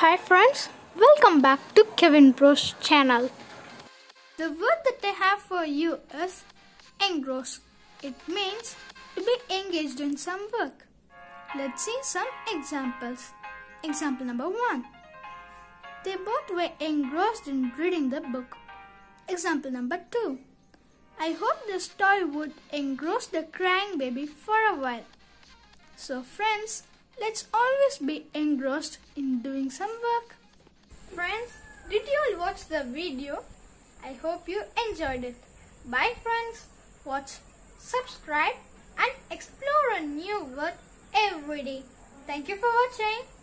Hi friends, welcome back to Kevin Bros channel. The word that I have for you is engross. It means to be engaged in some work. Let's see some examples. Example number 1. They both were engrossed in reading the book. Example number 2. I hope the story would engross the crying baby for a while. So friends, let's always be engrossed in doing some work. Friends, did you all watch the video? I hope you enjoyed it. Bye friends. Watch, subscribe and explore a new word every day. Thank you for watching.